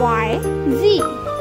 Y Z